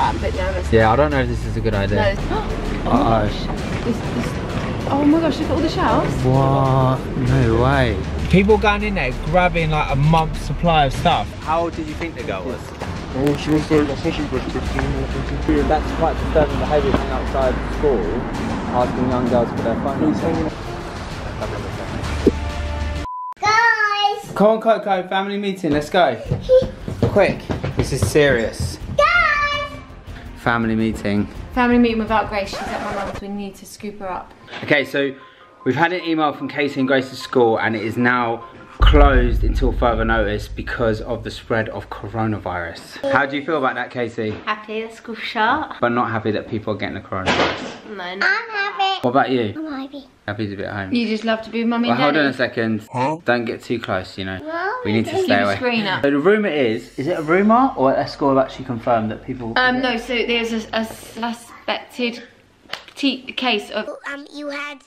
I'm a bit nervous. Yeah, I don't know if this is a good No. idea. oh, Uh-oh. This, this, oh my gosh, look at all the shelves. What? No way. People going in there grabbing like a month's supply of stuff. How old did you think the girl was? Oh, she was like, I thought she was 15 or something. That's quite disturbing behaviour coming outside school, asking young girls for their phone numbers. Guys! Come on, Coco, family meeting, let's go. Quick, this is serious. Family meeting. Family meeting without Grace. She's at my mum's. We need to scoop her up. Okay, so we've had an email from Kaci and Grace's school and it is now closed until further notice because of the spread of coronavirus. How do you feel about that, Kaci? Happy the school shut? But not happy that people are getting the coronavirus. No, no. I'm happy. What about you? I'm happy. Happy to be at home? You just love to be with mummy Well, and hold daddy. on a second. Don't get too close, you know. Well, We need to stay away. screen up. So the rumour is, is it a rumour or a school have actually confirmed that people... Um, no, so there's a, a suspected te- case of Um, you had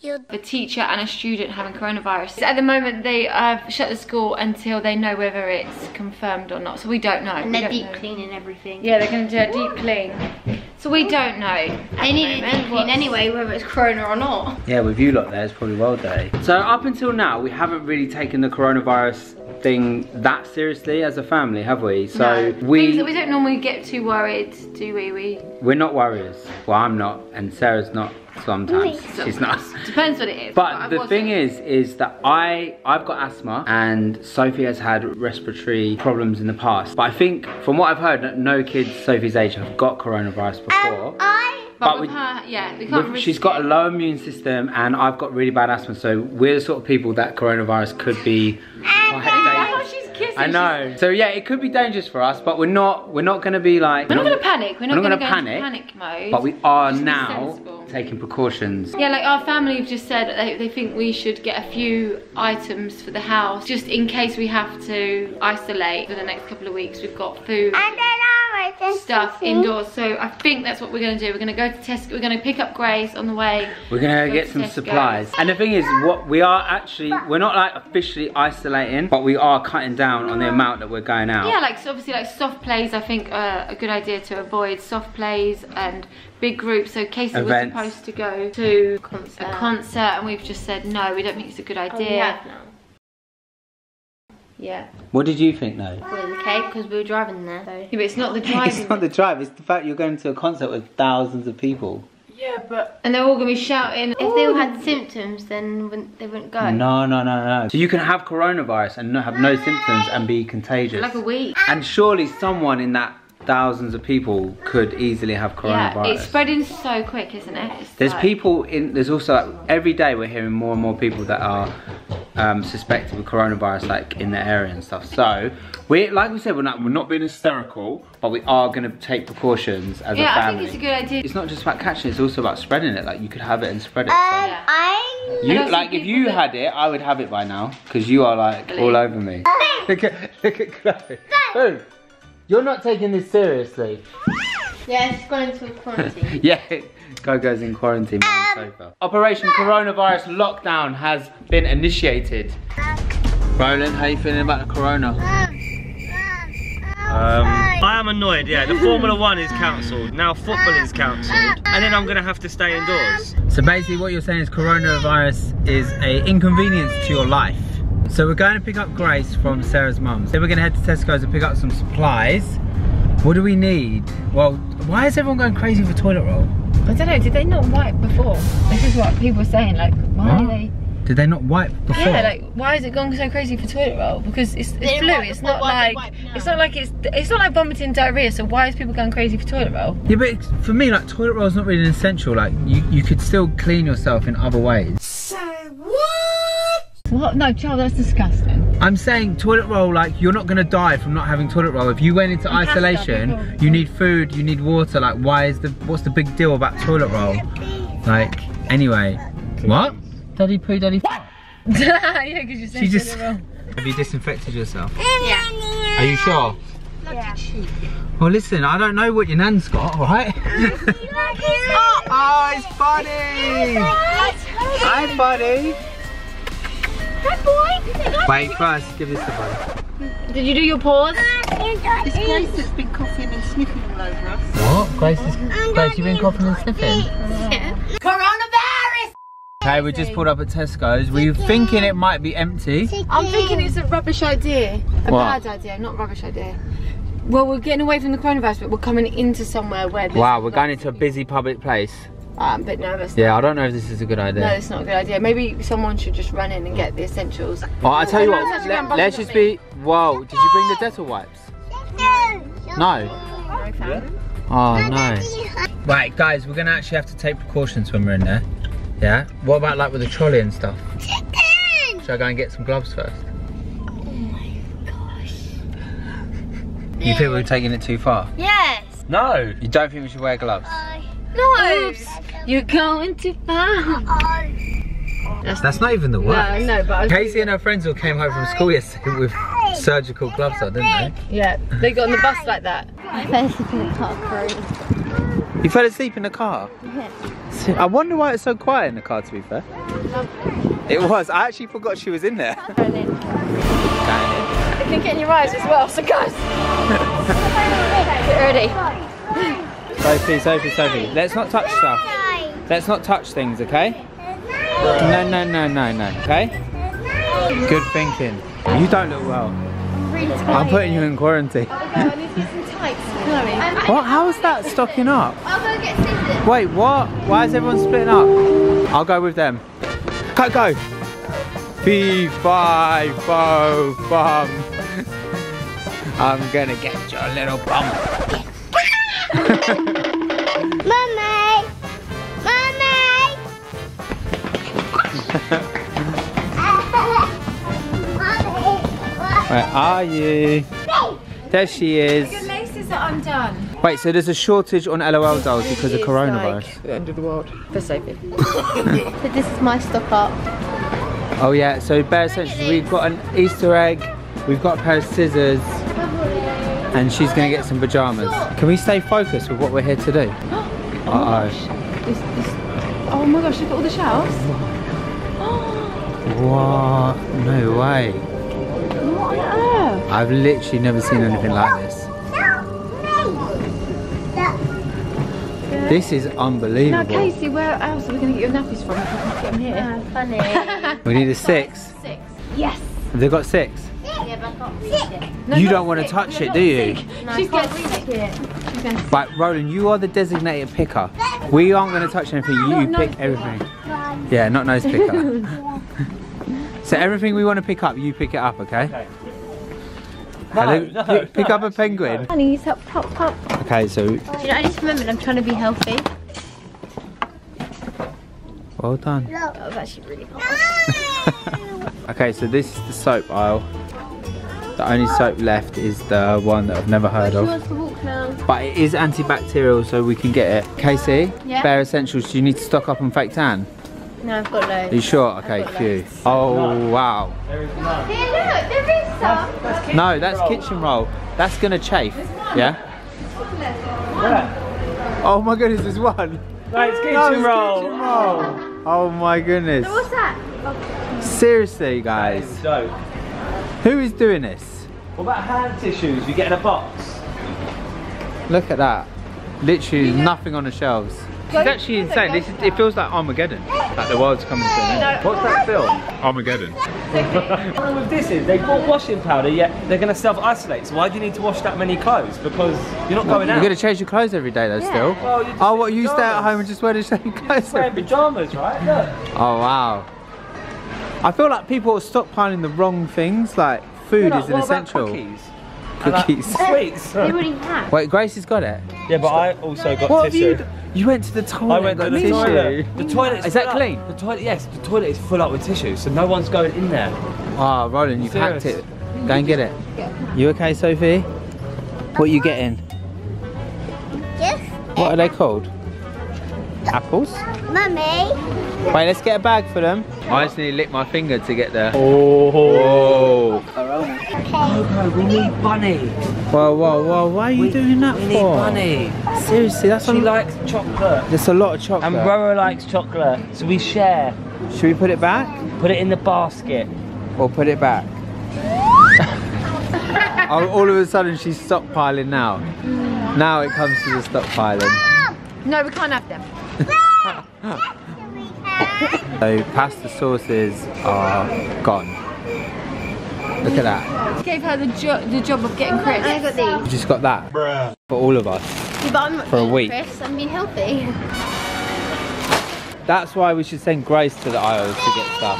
your a teacher and a student having coronavirus. At the moment, they have shut the school until they know whether it's confirmed or not. So we don't know. and We they're don't deep know. cleaning everything. Yeah, they're going to do a deep clean. So we don't know. They need a moment deep clean anyway, whether it's corona or not. Yeah, with you lot there, it's probably well day. So up until now, we haven't really taken the coronavirus thing that seriously as a family, have we? So No. We we don't normally get too worried, do we? We we're not worriers. Well, I'm not, and Sarah's not. Sometimes she's not. depends what it is. But I the thing is, is that I I've got asthma and Sophie has had respiratory problems in the past. But I think from what I've heard, no kids Sophie's age have got coronavirus um, before. I but, but with her, yeah, we can't. With- she's got a low immune system and I've got really bad asthma, so we're the sort of people that coronavirus could be quite dangerous. she's kissing. I know. So yeah, it could be dangerous for us, but we're not we're not gonna be like We're not gonna panic. We're not, not gonna, gonna go panic, into panic mode. but we are now taking precautions. Yeah, like our family have just said they, they think we should get a few items for the house just in case we have to isolate for the next couple of weeks. We've got food. And then I was Stuff indoors, so I think that's what we're gonna do. We're gonna go to Tesco. We're gonna pick up Grace on the way. We're gonna Go get to some Tesco. supplies. And the thing is, what we are actually, we're not like officially isolating, but we are cutting down on the amount that we're going out. Yeah, like so obviously like soft plays. I think are a good idea to avoid soft plays and big groups. So Kaci Events. was supposed to go to Concert. a concert, and we've just said no. We don't think it's a good Oh, idea. yeah, no. Yeah. What did you think though? It was okay because we were driving there. So. Yeah, but it's not the driving. It's not the drive, it's the fact you're going to a concert with thousands of people. yeah, but and they're all gonna be shouting. If they all had symptoms, then wouldn't, they wouldn't go. No, no, no, no. So you can have coronavirus and not have no symptoms and be contagious. like a week. And surely someone in that thousands of people could easily have coronavirus. Yeah, coronavirus. it's spreading so quick, isn't it? It's There's like- people in. There's also like, every day we're hearing more and more people that are um, suspected with coronavirus, like in the area and stuff. So we, like we said, we're not we're not being hysterical, but we are going to take precautions as Yeah, a I family. think it's a good idea. It's not just about catching; it, it's also about spreading it. Like you could have it and spread it. Um, so. I. You like if you had it, I would have it by now because you are like Really? all over me. look at look at Chloe. Boom. You're not taking this seriously. Yeah, it's gone quarantine. Yeah, Gogo's in quarantine by the um, sofa. Operation Coronavirus Lockdown has been initiated. Roland, how you feeling about the corona? Um, um, um I am annoyed, yeah. The Formula One is cancelled. Now football is cancelled. And then I'm going to have to stay indoors. So basically what you're saying is coronavirus is a inconvenience to your life. So we're going to pick up Grace from Sarah's mum's. Then we're going to head to Tesco's and pick up some supplies. What do we need? Well, why is everyone going crazy for toilet roll? I don't know. Did they not wipe before? This is what people are saying. Like, why What? are they? Did they not wipe before? Yeah, like why is it gone so crazy for toilet roll? Because it's, it's didn't blue. wipe It's not why like wipe it's not like it's it's not like vomiting diarrhea. So why is people going crazy for toilet roll? Yeah, but it's- for me, like toilet roll is not really an essential. Like you, you could still clean yourself in other ways. What? No, child, that's disgusting. I'm saying toilet roll, like you're not gonna die from not having toilet roll. If you went into have to, isolation, you need food, you need water. Like, why is the what's the big deal about toilet roll? Like, anyway, what? Daddy poo, daddy. yeah, because you said She just. roll. Have you disinfected yourself? Yeah. Are you sure? Yeah. Well, listen, I don't know what your nan's got, all right? oh, it's Buddy! Hi, Buddy. Wait, first, give this to Buddy. Did you do your pause? It's Grace that's been coughing and sniffing all over us. What? Grace is Grace, you been coughing and sniffing? Coronavirus! Okay, we just pulled up at Tesco's. We were thinking it might be empty. I'm thinking it's a rubbish idea. A What? bad idea, not rubbish idea. Well, we're getting away from the coronavirus, but we're coming into somewhere where Wow, we're going into a busy public place. Um, I'm a bit nervous. Yeah, I don't know if this is a good idea. No, it's not a good idea. Maybe someone should just run in and get the essentials. Oh, I tell you what, let, let's just me. be. Whoa, did you bring the Dettol wipes? No. No, thanks. Oh no. Right, guys, we're gonna actually have to take precautions when we're in there. Yeah. What about like with the trolley and stuff? Should I go and get some gloves first? You think we're taking it too far? Yes! No. You don't think we should wear gloves? No! You're going too far. That's not even the word. No, no, but I was- Kaci and her friends all came home from school yesterday with surgical gloves on, didn't they? yeah, they got on the bus like that. I fell asleep in the car, Corona. You fell asleep in the car? Yeah. I wonder why it's so quiet in the car, to be fair. It was. I actually forgot she was in there. I get in your eyes as well, so guys. Get ready. Sophie, Sophie, Sophie. Let's not touch stuff. Let's not touch things, okay? No, no, no, no, no, okay? Good thinking. You don't look well. I'm putting you in quarantine. What? How is that stocking up? I'll go get scissors. Wait, what? Why is everyone splitting up? I'll go with them. Cut, go. Fee, fi, fo, bum. I'm gonna get your little bum. Where are you? There she is. laces are undone. Wait, so there's a shortage on LOL dolls because of coronavirus. the end of the world for Sophie. So this is my stock up. Oh yeah, so bare essentials. We've got an Easter egg, we've got a pair of scissors, and she's gonna get some pajamas. Can we stay focused with what we're here to do? Uh oh. Oh my gosh, look at all the shelves. What? No way. What on earth? I've literally never seen anything like this. This is unbelievable. Now. Kaci, where else are we going to get your nappies from if we can't get them here? Funny. We need a six. Six. Yes. Have they got six? yeah, but I can't reach it. No, You don't wanna six. touch No, it, do you? No, She's can't going reach it. She's Right, Roland, you are the designated picker. We aren't going to touch anything. You Not nose pick everything. Yeah, not nose picker. so everything we want to pick up, you pick it up, okay? Okay. Hello, No, no, pick, pick no, up a penguin. Honey, help, help, help. Okay, so Do you know, I just remembered I'm trying to be healthy. well done. That was actually really hard. Okay, so this is the soap aisle. The only soap left is the one that I've never heard of. wants to walk now. But it is antibacterial, so we can get it. Kaci, Yeah? bare essentials. Do you need to stock up on fake tan? No, I've got Are you sure? Okay, phew. Oh wow. There is none. Here, look, there is some. No, that's kitchen roll. That's gonna chafe. Yeah. Where? Oh my goodness, there's one. No, it's kitchen No, it's roll. kitchen roll. Oh my goodness. What's that? Seriously, guys. So, Who is doing this? what about hand tissues? You get in a box. Look at that. Literally nothing on the shelves. It's actually insane. This is, it feels like Armageddon. Like the world's coming to an end. What's that film? Armageddon. The problem with this is they bought washing powder, yet they're going to self-isolate. So why do you need to wash that many clothes? Because you're not going out. You're gonna change your clothes every day though still. Well, Oh what you stay at home and just wear the same clothes? Just wearing pajamas, right? Look. Oh wow. I feel like people are stockpiling the wrong things, like food Look, is an what about essential. Cookies. And, like, sweets. They already have. Wait, Grace has got it. yeah, but I also got What have tissue. you You went to the toilet I went to the tissue. toilet. The toilet Is that clean? The toilet, yes. The toilet is full up with tissue, so no one's going in there. Oh, Roland, you Serious. packed it. Go and get it. You okay, Sophie? What are you getting? Yes. What are they called? Apples? Mummy. Wait, let's get a bag for them. I just need to lick my finger to get there. Oh. Oh. Coco, we need Bunny. Whoa, whoa, whoa, why are you doing that We for? need Bunny. Seriously, that's a, She likes chocolate. There's a lot of chocolate. And Rora likes chocolate, so we share. Should we put it back Put it in the basket. or put it back? Oh, all of a sudden she's stockpiling now. Now it comes to the stockpiling. No, we can't have them. So pasta sauces are gone. Look at that. Gave her the, jo the job of getting crisps. I got these. We just got that for all of us. Yeah, but I'm not For a week. Chris, I'm being healthy. That's why we should send Grace to the aisles to get stuff.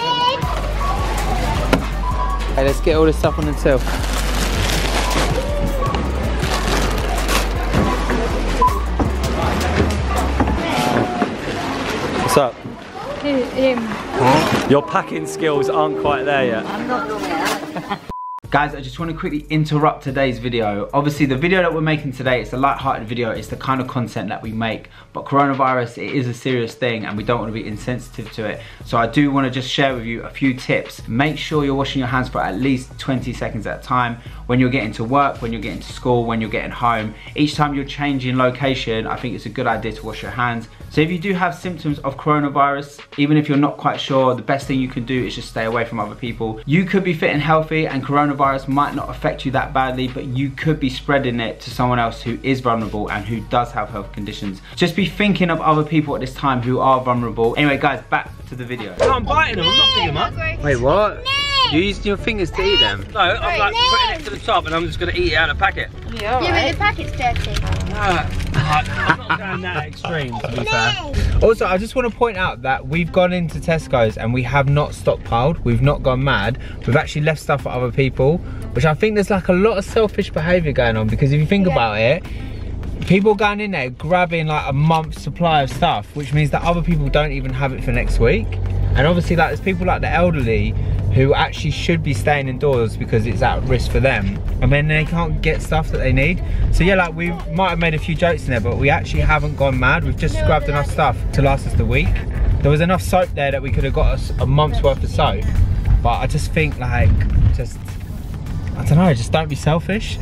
Hey, let's get all this stuff on the till. What's up? Your packing skills aren't quite there yet. Guys, I just want to quickly interrupt today's video. Obviously, the video that we're making today, it's a light-hearted video. It's the kind of content that we make. But coronavirus, it is a serious thing and we don't want to be insensitive to it. So I do want to just share with you a few tips. Make sure you're washing your hands for at least 20 seconds at a time. When you're getting to work, when you're getting to school, when you're getting home. Each time you're changing location, I think it's a good idea to wash your hands. So if you do have symptoms of coronavirus, even if you're not quite sure, the best thing you can do is just stay away from other people. You could be fit and healthy and coronavirus might not affect you that badly, but you could be spreading it to someone else who is vulnerable and who does have health conditions. Just be thinking of other people at this time who are vulnerable. Anyway guys, back to the video. No, I'm biting them, I'm not picking them up. Wait, what? You're using your fingers to eat them? No, I'm like putting it to the top and I'm just going to eat it out of the packet. Yeah, Yeah, but the packet's dirty. I'm not going that extreme, to be fair. Also, I just want to point out that we've gone into Tesco's and we have not stockpiled. We've not gone mad. We've actually left stuff for other people, which I think there's like a lot of selfish behaviour going on because if you think about it, people going in there grabbing like a month's supply of stuff, which means that other people don't even have it for next week. And obviously, like there's people like the elderly who actually should be staying indoors because it's at risk for them, and then they can't get stuff that they need. So yeah, like we might have made a few jokes in there, but we actually haven't gone mad. We've just grabbed enough stuff to last us the week. There was enough soap there that we could have got us a month's worth of soap, but I just think like just. I don't know, just don't be selfish.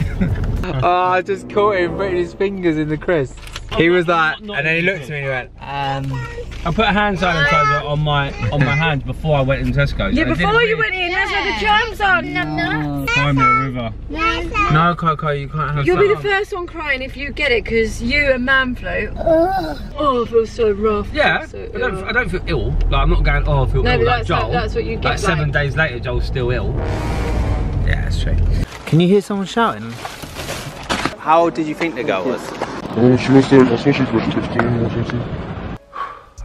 oh, I just caught him putting his fingers in the crisp. He was like, not- not and then he looked at me and he went, um, I put a hand sanitizer on my on my hands before I went in Tesco. Yeah, before you went in, that's where the germs are. Num num. Find me a river. no, Coco, you can't have You'll be the first one crying if you get it because you and man flu. Oh, I feel so rough. Yeah, So I don't. I don't feel ill. Like I'm not going. Oh, I feel No, ill. but Like that's, Joel. that's what you get. like seven like- days later, Joel's still ill. Yeah, that's true. Can you hear someone shouting? How old did you think the girl was? Oh, she was like, I saw she was like 15 or.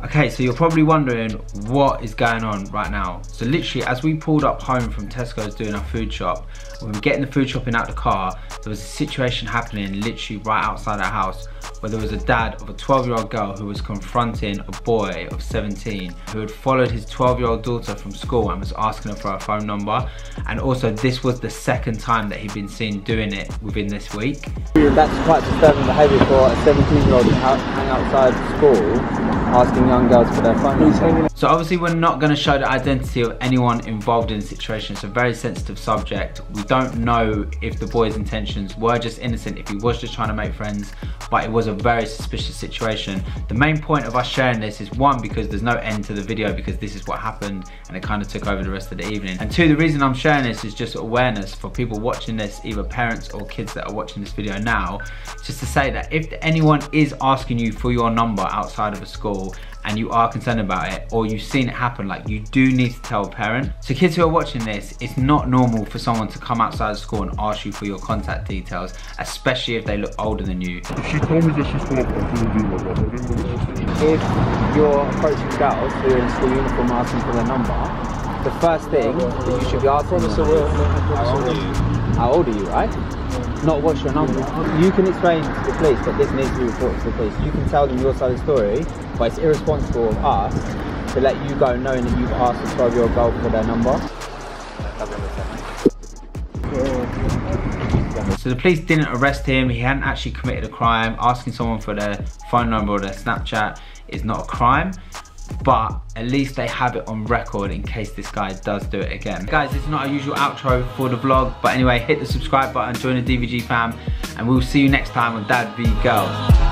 Okay, so you're probably wondering what is going on right now. So literally, as we pulled up home from Tesco's doing our food shop, when we were getting the food shopping out the car, there was a situation happening literally right outside our house where there was a dad of a 12 year old girl who was confronting a boy of 17 who had followed his 12 year old daughter from school and was asking her for her phone number. And also this was the second time that he'd been seen doing it within this week. That's quite disturbing behaviour for a 17 year old to hang outside school asking young girls for their phone number. So obviously we're not going to show the identity of anyone involved in the situation. It's a very sensitive subject. We don't know if the boy's intentions were just innocent, if he was just trying to make friends, but it was a very suspicious situation. The main point of us sharing this is one, because there's no end to the video because this is what happened and it kind of took over the rest of the evening. And two, the reason I'm sharing this is just awareness for people watching this, either parents or kids that are watching this video now, just to say that if anyone is asking you for your number outside of a school and you are concerned about it or you've seen it happen, like you do need to tell a parent. So kids who are watching this, it's not normal for someone to come outside of school and ask you for your contact details, especially if they look older than you. If she told me that she's was doing. If you're approaching girls who are in school uniform asking for their number, the first thing that you should be asking uh, are you? How old are you, right? Not what's your number. You can explain to the police that this needs to be reported to the police. You can tell them your side of the story, but it's irresponsible of us to let you go knowing that you've asked a 12 year old girl for their number. So the police didn't arrest him, he hadn't actually committed a crime. Asking someone for their phone number or their Snapchat is not a crime, but at least they have it on record in case this guy does do it again. Guys, it's not our usual outro for the vlog, but anyway, hit the subscribe button, join the DVG fam, and we'll see you next time on Dad v Girls.